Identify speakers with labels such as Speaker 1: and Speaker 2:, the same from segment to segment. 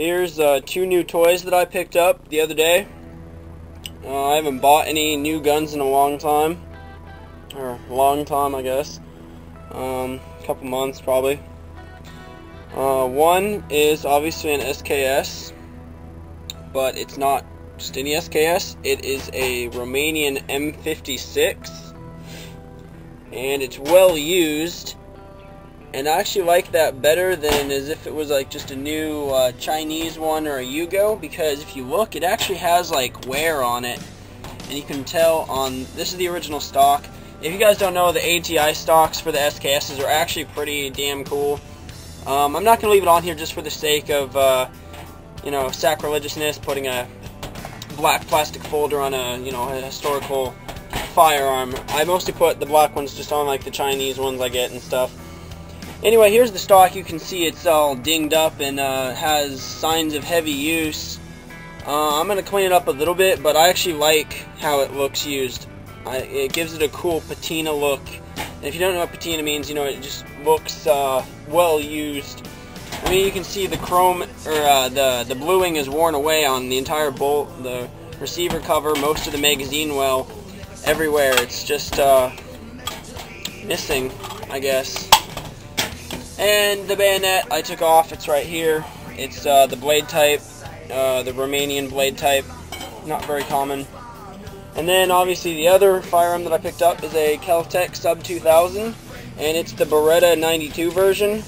Speaker 1: Here's uh, two new toys that I picked up the other day. Uh, I haven't bought any new guns in a long time. Or long time, I guess. Um, a couple months, probably. Uh, one is obviously an SKS, but it's not just any SKS. It is a Romanian M56, and it's well used. And I actually like that better than as if it was like just a new uh, Chinese one or a Yugo, because if you look, it actually has like wear on it, and you can tell on this is the original stock. If you guys don't know, the ATI stocks for the SKSs are actually pretty damn cool. Um, I'm not going to leave it on here just for the sake of, uh, you know, sacrilegiousness, putting a black plastic folder on a, you know, a historical firearm. I mostly put the black ones just on like the Chinese ones I get and stuff. Anyway, here's the stock. You can see it's all dinged up and uh, has signs of heavy use. Uh, I'm going to clean it up a little bit, but I actually like how it looks used. I, it gives it a cool patina look. And if you don't know what patina means, you know, it just looks uh, well used. I mean, you can see the chrome, or uh, the, the bluing is worn away on the entire bolt, the receiver cover, most of the magazine well, everywhere. It's just uh, missing, I guess. And the bayonet I took off, it's right here. It's uh, the blade type, uh, the Romanian blade type, not very common. And then obviously the other firearm that I picked up is a Keltec Sub 2000, and it's the Beretta 92 version,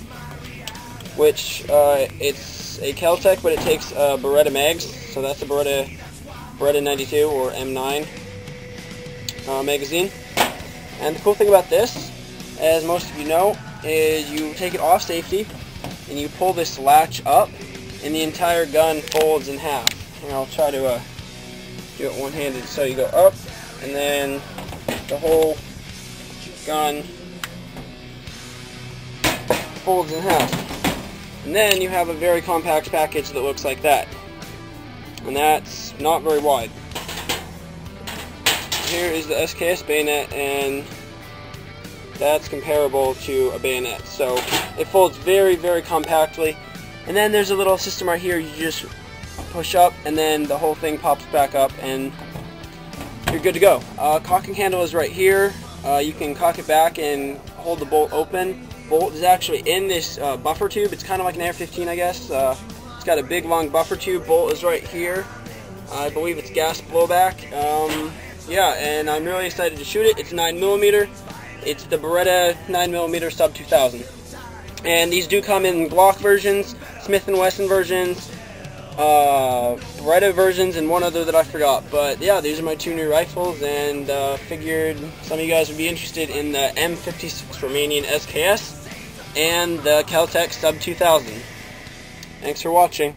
Speaker 1: which uh, it's a Keltec, but it takes uh, Beretta mags, so that's the Beretta Beretta 92 or M9 uh, magazine. And the cool thing about this, as most of you know, is you take it off safety and you pull this latch up, and the entire gun folds in half. And I'll try to uh, do it one-handed. So you go up, and then the whole gun folds in half. And then you have a very compact package that looks like that. And that's not very wide. Here is the SKS bayonet, and that's comparable to a bayonet. So it folds very, very compactly. And then there's a little system right here. You just push up, and then the whole thing pops back up, and you're good to go. Uh, cocking handle is right here. Uh, you can cock it back and hold the bolt open. Bolt is actually in this uh, buffer tube. It's kind of like an AR-15, I guess. Uh, it's got a big, long buffer tube. Bolt is right here. I believe it's gas blowback. Um, yeah, and I'm really excited to shoot it. It's 9mm. It's the Beretta 9mm Sub 2000. And these do come in Glock versions, Smith & Wesson versions, uh, Beretta versions, and one other that I forgot. But yeah, these are my two new rifles, and uh, figured some of you guys would be interested in the M56 Romanian SKS and the Keltec Sub 2000. Thanks for watching.